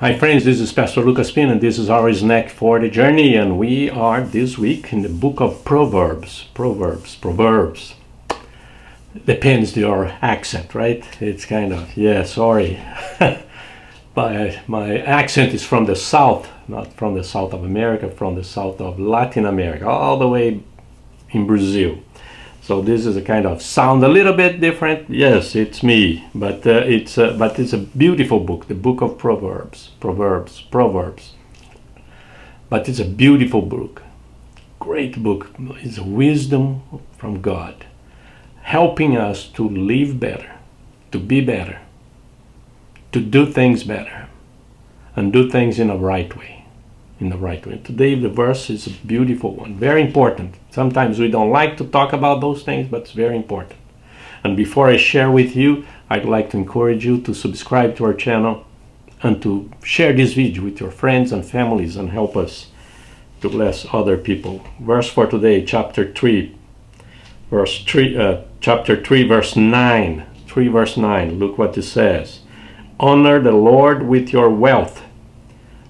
Hi friends, this is Pastor Lucas Pina and this is our snack for the journey and we are this week in the book of Proverbs. Proverbs, Proverbs. Depends your accent, right? It's kind of, yeah, sorry. my, my accent is from the south, not from the south of America, from the south of Latin America, all the way in Brazil. So this is a kind of sound a little bit different. Yes, it's me, but uh, it's uh, but it's a beautiful book, the book of Proverbs, Proverbs, Proverbs. But it's a beautiful book, great book. It's wisdom from God, helping us to live better, to be better, to do things better, and do things in a right way in the right way. Today the verse is a beautiful one, very important. Sometimes we don't like to talk about those things, but it's very important. And before I share with you, I'd like to encourage you to subscribe to our channel and to share this video with your friends and families and help us to bless other people. Verse for today, chapter 3, verse 3, uh, chapter 3, verse 9. 3 verse 9, look what it says. Honor the Lord with your wealth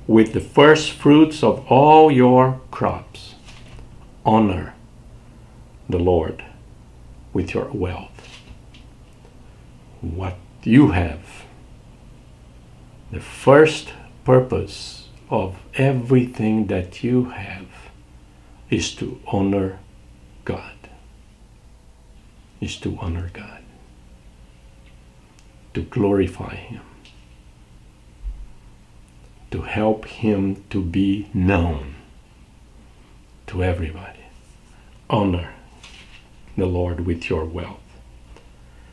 with the first fruits of all your crops. Honor the Lord with your wealth. What you have. The first purpose of everything that you have is to honor God. Is to honor God. To glorify Him to help him to be known to everybody. Honor the Lord with your wealth.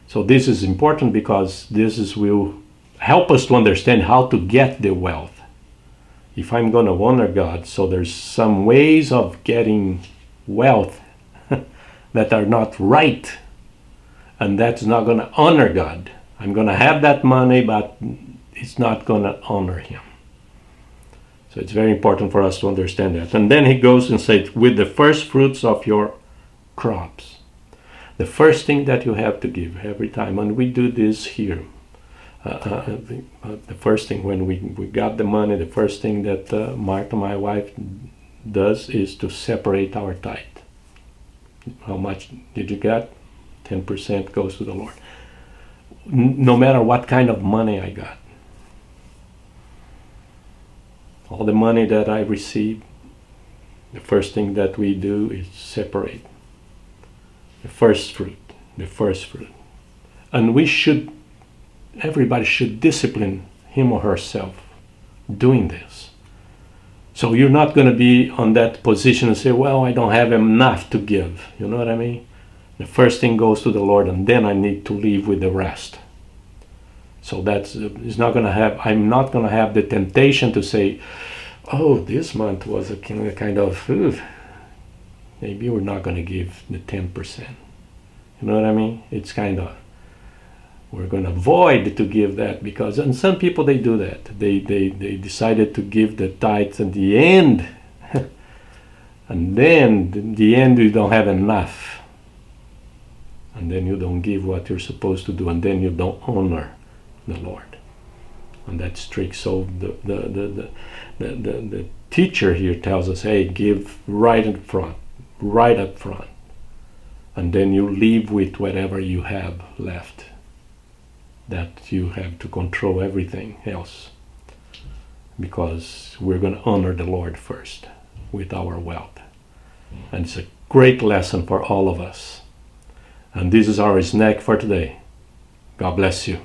So this is important because this is will help us to understand how to get the wealth. If I'm going to honor God, so there's some ways of getting wealth that are not right and that's not going to honor God. I'm going to have that money but it's not going to honor him. So it's very important for us to understand that. And then he goes and says, with the first fruits of your crops. The first thing that you have to give every time, and we do this here. Uh, uh, the, uh, the, first thing when we, we got the money, the first thing that uh, Martha, my wife, does is to separate our tithe. How much did you get? 10% goes to the Lord. No matter what kind of money I got all the money that I receive, the first thing that we do is separate the first fruit, the first fruit. And we should, everybody should discipline him or herself doing this. So you're not going to be on that position and say, well, I don't have enough to give. You know what I mean? The first thing goes to the Lord and then I need to leave with the rest. So that's it's not going to have. I'm not going to have the temptation to say, "Oh, this month was a kind of maybe we're not going to give the ten percent." You know what I mean? It's kind of we're going to avoid to give that because and some people they do that. They they they decided to give the tithes at the end, and then the end you don't have enough, and then you don't give what you're supposed to do, and then you don't honor the Lord. And that's strict. So the, the, the, the, the, the teacher here tells us, hey, give right in front, right up front. And then you leave with whatever you have left. That you have to control everything else. Because we're going to honor the Lord first with our wealth. And it's a great lesson for all of us. And this is our snack for today. God bless you.